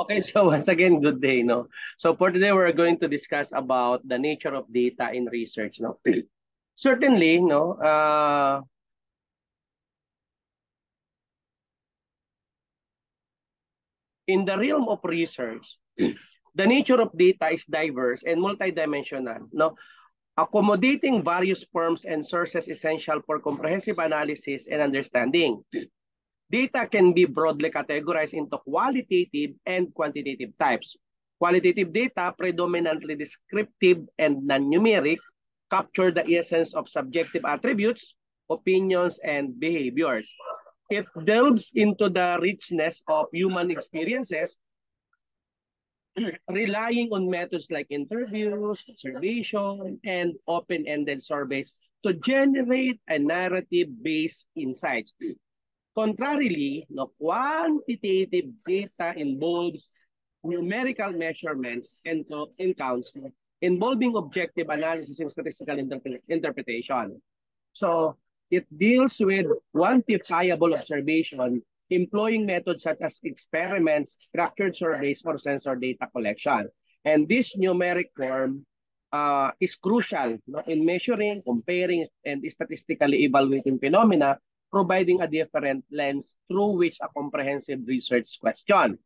Okay, so once again, good day, no? So for today, we're going to discuss about the nature of data in research, no? Certainly, no, uh, in the realm of research, the nature of data is diverse and multidimensional, no? accommodating various forms and sources essential for comprehensive analysis and understanding. Data can be broadly categorized into qualitative and quantitative types. Qualitative data, predominantly descriptive and non-numeric, capture the essence of subjective attributes, opinions, and behaviors. It delves into the richness of human experiences relying on methods like interviews, observation, and open-ended surveys to generate a narrative-based insights. Contrarily, no, quantitative data involves numerical measurements and, counts involving objective analysis and statistical interpre interpretation. So it deals with quantifiable observation employing methods such as experiments, structured surveys, or sensor data collection. And this numeric form uh, is crucial no, in measuring, comparing, and statistically evaluating phenomena, providing a different lens through which a comprehensive research question.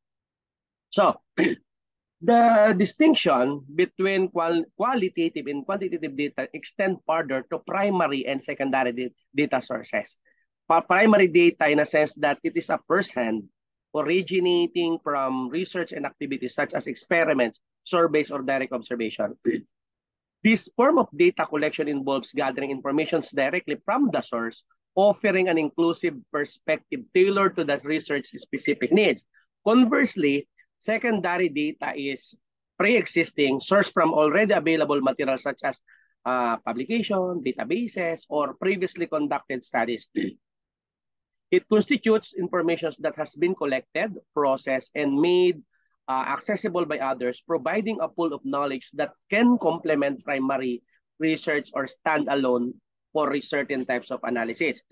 So, the distinction between qual qualitative and quantitative data extend further to primary and secondary data sources primary data in a sense that it is a person originating from research and activities such as experiments, surveys, or direct observation. This form of data collection involves gathering information directly from the source, offering an inclusive perspective tailored to the research specific needs. Conversely, secondary data is pre-existing, source from already available materials such as uh, publication, databases, or previously conducted studies. It constitutes information that has been collected, processed, and made uh, accessible by others, providing a pool of knowledge that can complement primary research or stand alone for certain types of analysis.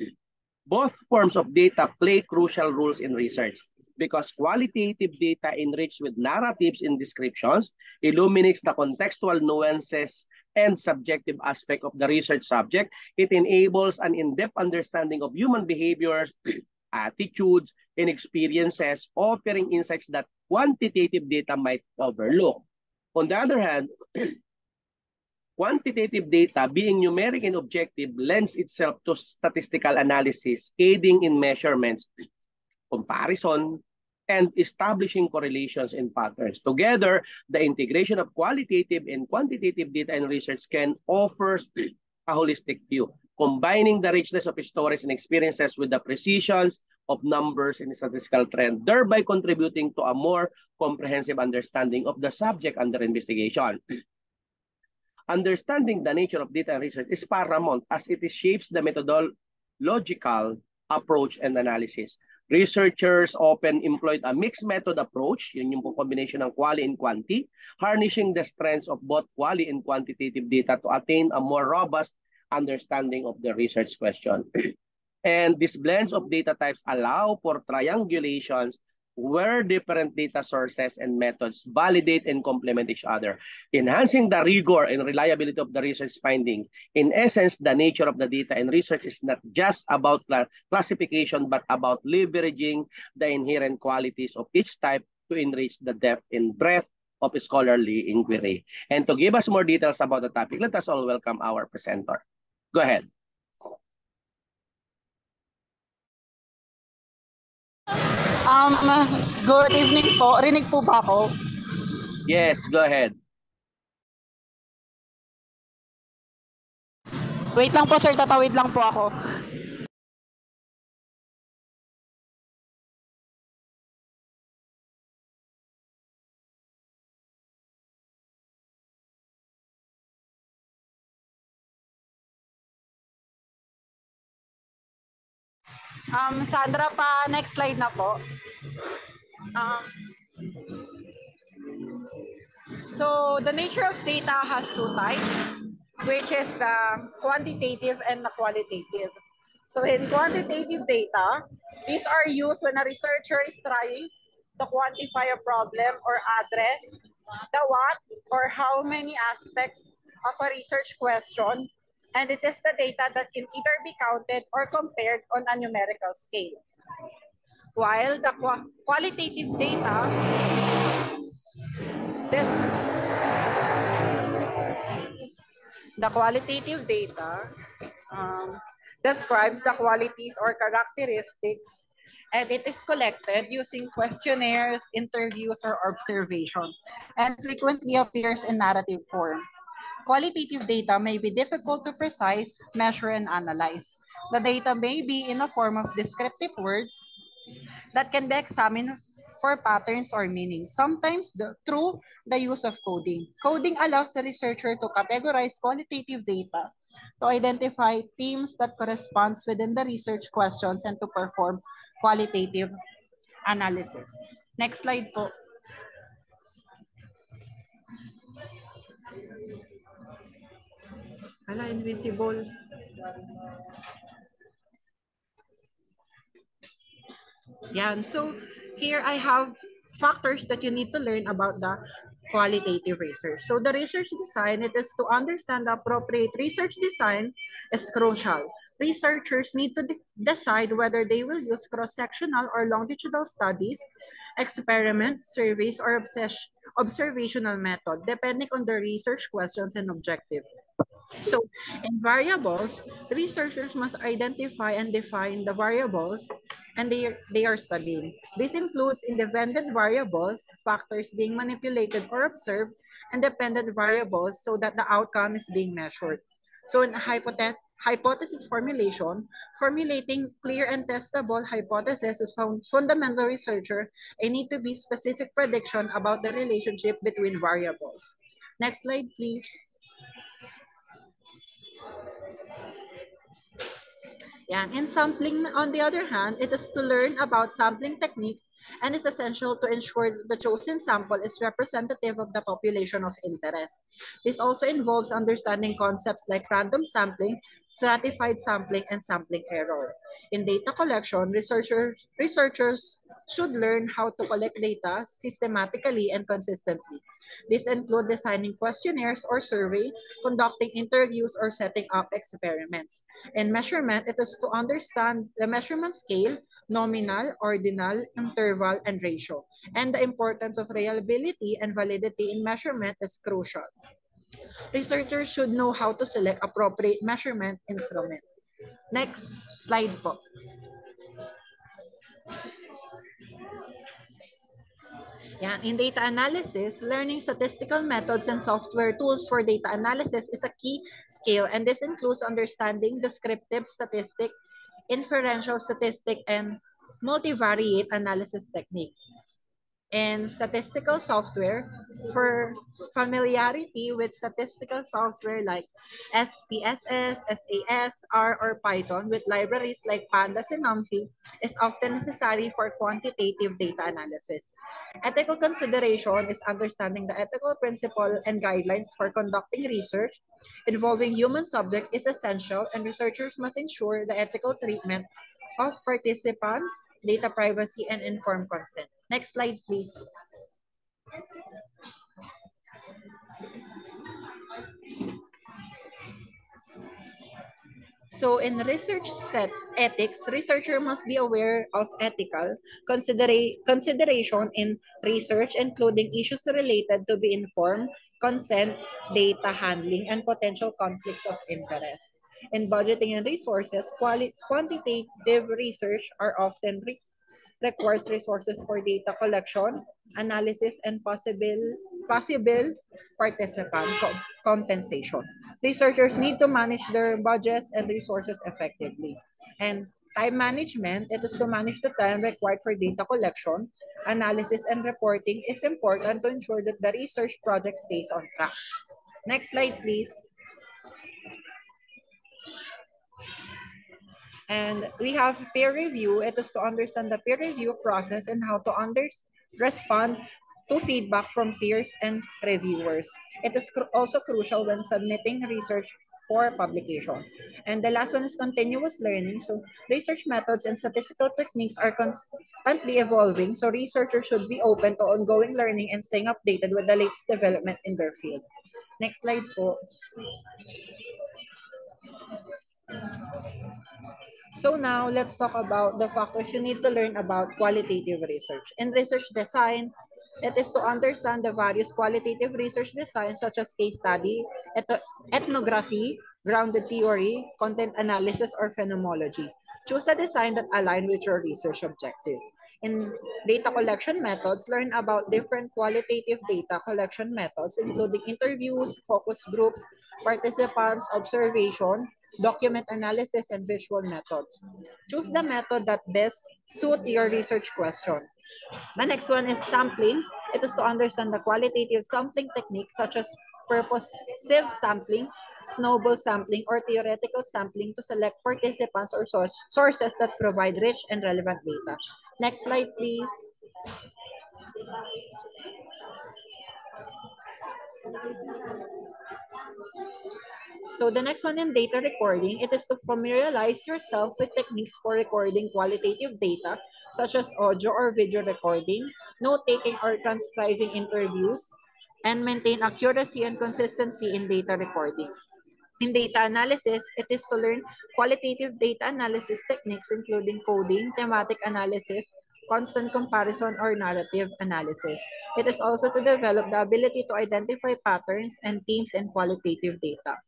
Both forms of data play crucial roles in research because qualitative data enriched with narratives and descriptions illuminates the contextual nuances and subjective aspect of the research subject. It enables an in-depth understanding of human behaviors, attitudes, and experiences, offering insights that quantitative data might overlook. On the other hand, quantitative data, being numeric and objective, lends itself to statistical analysis, aiding in measurements, comparison, and establishing correlations and patterns. Together, the integration of qualitative and quantitative data and research can offer a holistic view, combining the richness of stories and experiences with the precisions of numbers and statistical trend, thereby contributing to a more comprehensive understanding of the subject under investigation. Understanding the nature of data research is paramount as it shapes the methodological approach and analysis. Researchers often employed a mixed method approach, yun yung combination ng quali and quanti, harnessing the strengths of both quali and quantitative data to attain a more robust understanding of the research question. and these blends of data types allow for triangulations where different data sources and methods validate and complement each other, enhancing the rigor and reliability of the research finding. In essence, the nature of the data and research is not just about classification, but about leveraging the inherent qualities of each type to enrich the depth and breadth of scholarly inquiry. And to give us more details about the topic, let us all welcome our presenter. Go ahead. Um, good evening po. Rinig po ba ako? Yes, go ahead. Wait lang po sir, tatawid lang po ako. Um, Sandra pa, next slide na po. Um, so the nature of data has two types, which is the quantitative and the qualitative. So in quantitative data, these are used when a researcher is trying to quantify a problem or address the what or how many aspects of a research question, and it is the data that can either be counted or compared on a numerical scale. While the qu qualitative data, this, the qualitative data um, describes the qualities or characteristics and it is collected using questionnaires, interviews, or observation, and frequently appears in narrative form. Qualitative data may be difficult to precise, measure, and analyze. The data may be in a form of descriptive words that can be examined for patterns or meanings, sometimes the, through the use of coding. Coding allows the researcher to categorize qualitative data to identify themes that corresponds within the research questions and to perform qualitative analysis. Next slide po. Ala, invisible. Yan. So here I have factors that you need to learn about the qualitative research. So the research design, it is to understand the appropriate research design is crucial. Researchers need to de decide whether they will use cross-sectional or longitudinal studies, experiments, surveys, or observational method, depending on the research questions and objective. So in variables, researchers must identify and define the variables and they are, they are studying. This includes independent variables, factors being manipulated or observed, and dependent variables so that the outcome is being measured. So in hypothet hypothesis formulation, formulating clear and testable hypothesis is found fundamental researcher and need to be specific prediction about the relationship between variables. Next slide, please. Yan. In sampling, on the other hand, it is to learn about sampling techniques and is essential to ensure the chosen sample is representative of the population of interest. This also involves understanding concepts like random sampling, stratified sampling, and sampling error. In data collection, researchers, researchers should learn how to collect data systematically and consistently. This includes designing questionnaires or survey, conducting interviews, or setting up experiments. In measurement, it is to understand the measurement scale, nominal, ordinal, interval, and ratio. And the importance of reliability and validity in measurement is crucial. Researchers should know how to select appropriate measurement instrument. Next slide po. Yan. In data analysis, learning statistical methods and software tools for data analysis is a key skill, and this includes understanding descriptive statistic, inferential statistic, and multivariate analysis technique. In statistical software, for familiarity with statistical software like SPSS, SAS, R, or Python with libraries like Pandas and Numpy is often necessary for quantitative data analysis. Ethical consideration is understanding the ethical principle and guidelines for conducting research involving human subject is essential and researchers must ensure the ethical treatment of participants, data privacy, and informed consent. Next slide, please. So in research set ethics, researcher must be aware of ethical considera consideration in research, including issues related to be informed, consent, data handling, and potential conflicts of interest. In budgeting and resources, quantitative research are often re requires resources for data collection, analysis, and possible possible participant compensation. Researchers need to manage their budgets and resources effectively. And time management, it is to manage the time required for data collection, analysis, and reporting is important to ensure that the research project stays on track. Next slide, please. And we have peer review. It is to understand the peer review process and how to under respond to feedback from peers and reviewers. It is cr also crucial when submitting research for publication. And the last one is continuous learning. So research methods and statistical techniques are constantly evolving. So researchers should be open to ongoing learning and staying updated with the latest development in their field. Next slide po. So now, let's talk about the factors you need to learn about qualitative research. In research design, it is to understand the various qualitative research designs such as case study, ethnography, grounded theory, content analysis, or phenomenology. Choose a design that aligns with your research objective. In data collection methods, learn about different qualitative data collection methods, including interviews, focus groups, participants, observation, document analysis, and visual methods. Choose the method that best suits your research question. The next one is sampling. It is to understand the qualitative sampling techniques such as purposive sampling, snowball sampling, or theoretical sampling to select participants or source, sources that provide rich and relevant data. Next slide, please. So the next one in data recording, it is to familiarize yourself with techniques for recording qualitative data, such as audio or video recording, note-taking or transcribing interviews, and maintain accuracy and consistency in data recording. In data analysis, it is to learn qualitative data analysis techniques, including coding, thematic analysis, constant comparison, or narrative analysis. It is also to develop the ability to identify patterns and themes in qualitative data.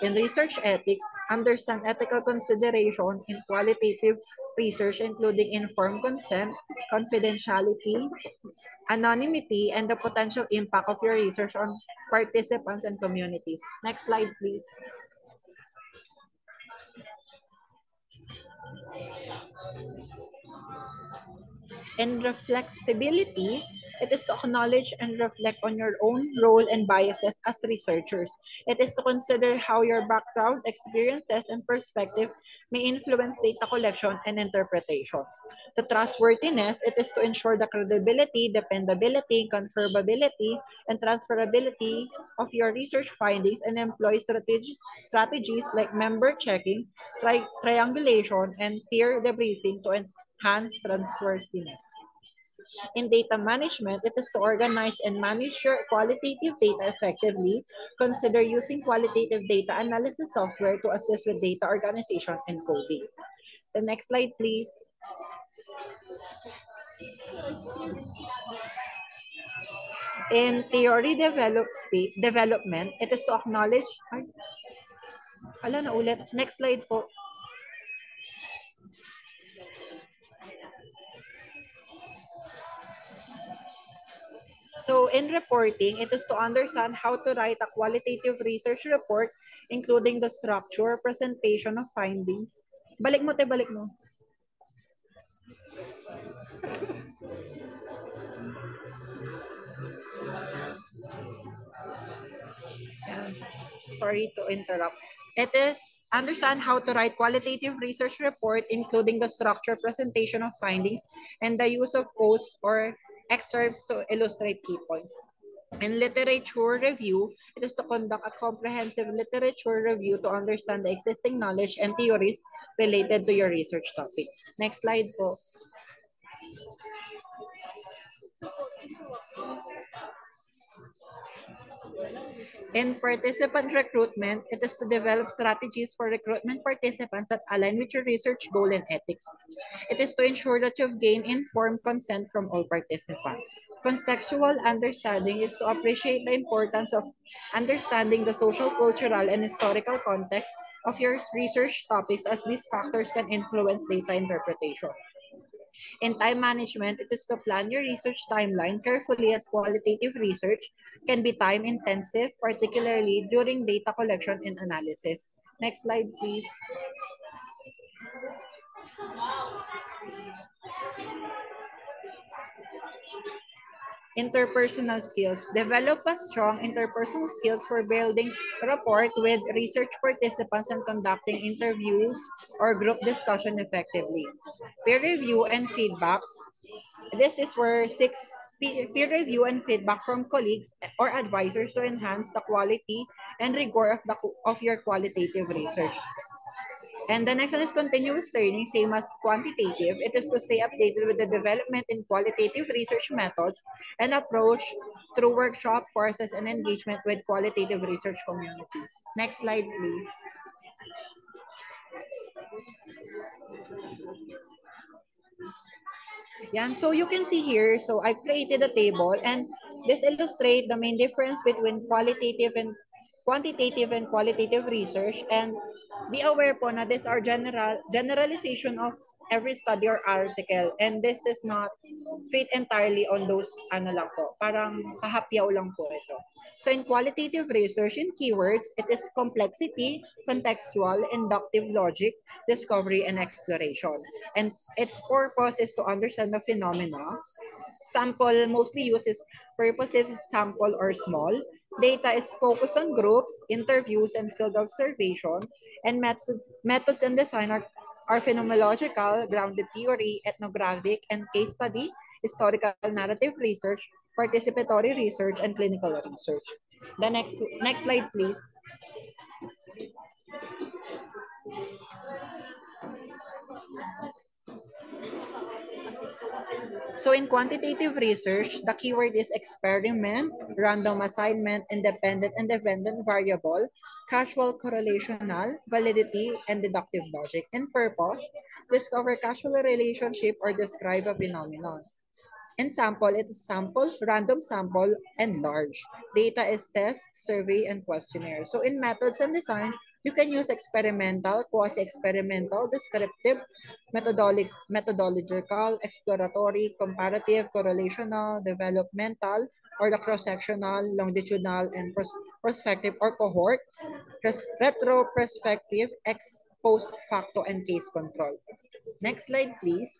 In research ethics, understand ethical consideration in qualitative research, including informed consent, confidentiality, anonymity, and the potential impact of your research on participants and communities. Next slide, please. And reflexibility, it is to acknowledge and reflect on your own role and biases as researchers. It is to consider how your background, experiences, and perspective may influence data collection and interpretation. The trustworthiness, it is to ensure the credibility, dependability, confirmability, and transferability of your research findings and employ strategy, strategies like member checking, tri triangulation, and peer debriefing to enhance trustworthiness. In data management, it is to organize and manage your qualitative data effectively. Consider using qualitative data analysis software to assist with data organization and coding. The next slide, please. In theory develop, development, it is to acknowledge... Ay, na ulit. Next slide po. So in reporting, it is to understand how to write a qualitative research report, including the structure, presentation of findings. Balik mo, te, balik mo. Sorry to interrupt. It is understand how to write qualitative research report, including the structure, presentation of findings, and the use of quotes or excerpts to illustrate key points. In literature review, it is to conduct a comprehensive literature review to understand the existing knowledge and theories related to your research topic. Next slide po. In participant recruitment, it is to develop strategies for recruitment participants that align with your research goal and ethics. It is to ensure that you've gained informed consent from all participants. Contextual understanding is to appreciate the importance of understanding the social, cultural, and historical context of your research topics as these factors can influence data interpretation. In time management, it is to plan your research timeline carefully as qualitative research can be time intensive, particularly during data collection and analysis. Next slide, please. Interpersonal skills. Develop a strong interpersonal skills for building rapport with research participants and conducting interviews or group discussion effectively. Peer review and feedback. This is where six peer review and feedback from colleagues or advisors to enhance the quality and rigor of, the, of your qualitative research. And the next one is continuous learning, same as quantitative. It is to stay updated with the development in qualitative research methods and approach through workshop, courses, and engagement with qualitative research community. Next slide, please. Yan. So you can see here, so I created a table and this illustrates the main difference between qualitative and quantitative and qualitative research and be aware po na this are general generalization of every study or article and this is not fit entirely on those ano lang po parang kahapyaw lang po ito so in qualitative research in keywords it is complexity contextual inductive logic discovery and exploration and its purpose is to understand the phenomena sample mostly uses purposive sample or small. Data is focused on groups, interviews, and field observation. And methods, methods and design are, are phenomenological, grounded theory, ethnographic, and case study, historical narrative research, participatory research, and clinical research. The next, next slide, please. So in quantitative research, the keyword is experiment, random assignment, independent and dependent variable, causal correlational, validity, and deductive logic. In purpose, discover causal relationship or describe a phenomenon. In sample, it is sample, random sample, and large. Data is test, survey, and questionnaire. So in methods and design, you can use experimental, quasi-experimental, descriptive, methodologic, methodological, exploratory, comparative, correlational, developmental, or the cross-sectional, longitudinal, and pros prospective or cohort, retro-prospective, ex post facto, and case control. Next slide, please.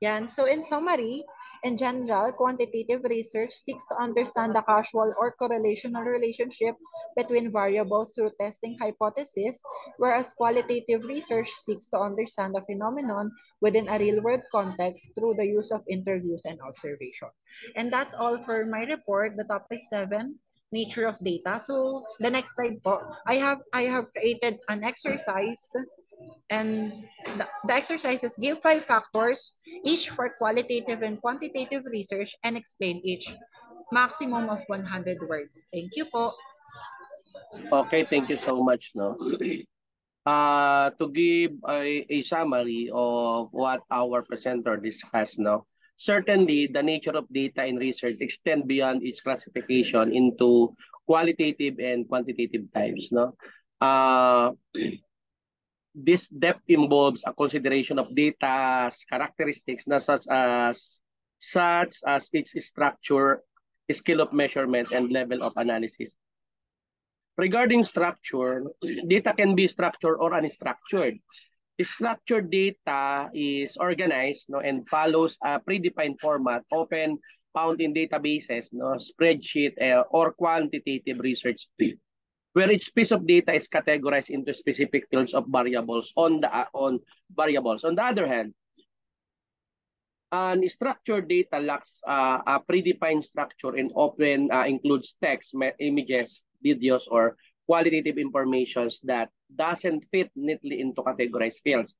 Yan. So in summary, in general, quantitative research seeks to understand the causal or correlational relationship between variables through testing hypotheses, whereas qualitative research seeks to understand the phenomenon within a real-world context through the use of interviews and observation. And that's all for my report, the topic seven, nature of data. So the next slide po, I have I have created an exercise and the, the exercises give five factors, each for qualitative and quantitative research, and explain each. Maximum of 100 words. Thank you po. Okay, thank you so much. No? Uh, to give a, a summary of what our presenter discussed, no? certainly the nature of data in research extend beyond its classification into qualitative and quantitative types. No? Uh, this depth involves a consideration of data's characteristics na such as such as its structure, skill of measurement, and level of analysis. Regarding structure, data can be structured or unstructured. Structured data is organized no, and follows a predefined format, often found in databases, no, spreadsheet, uh, or quantitative research where each piece of data is categorized into specific fields of variables on the on variables. On the other hand, unstructured data lacks uh, a predefined structure and often uh, includes text, images, videos, or qualitative informations that doesn't fit neatly into categorized fields.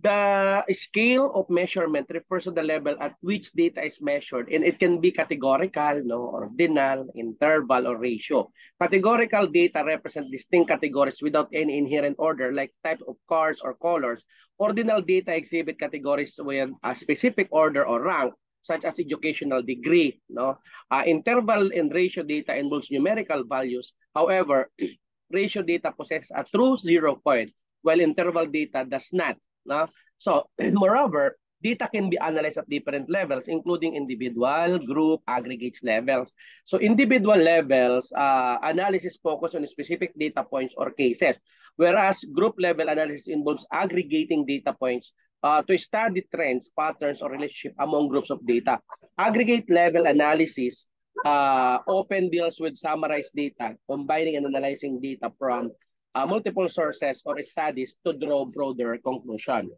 The scale of measurement refers to the level at which data is measured and it can be categorical, no, ordinal, interval, or ratio. Categorical data represent distinct categories without any inherent order like type of cars or colors. Ordinal data exhibit categories with a specific order or rank such as educational degree. No? Uh, interval and ratio data involves numerical values. However, ratio data possesses a true zero point, while interval data does not. No? So, moreover, data can be analyzed at different levels, including individual, group, aggregates levels. So individual levels, uh, analysis focus on specific data points or cases, whereas group level analysis involves aggregating data points uh, to study trends, patterns, or relationship among groups of data. Aggregate level analysis uh, often deals with summarized data, combining and analyzing data from uh, multiple sources or studies to draw broader conclusion.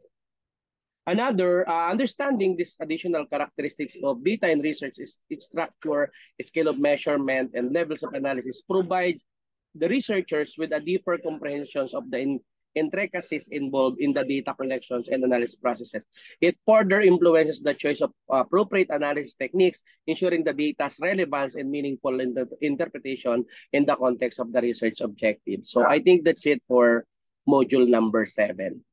Another, uh, understanding these additional characteristics of data in research is its structure, scale of measurement, and levels of analysis provides the researchers with a deeper comprehensions of the intricacies involved in the data collections and analysis processes. It further influences the choice of appropriate analysis techniques, ensuring the data's relevance and meaningful inter interpretation in the context of the research objective. So I think that's it for module number seven.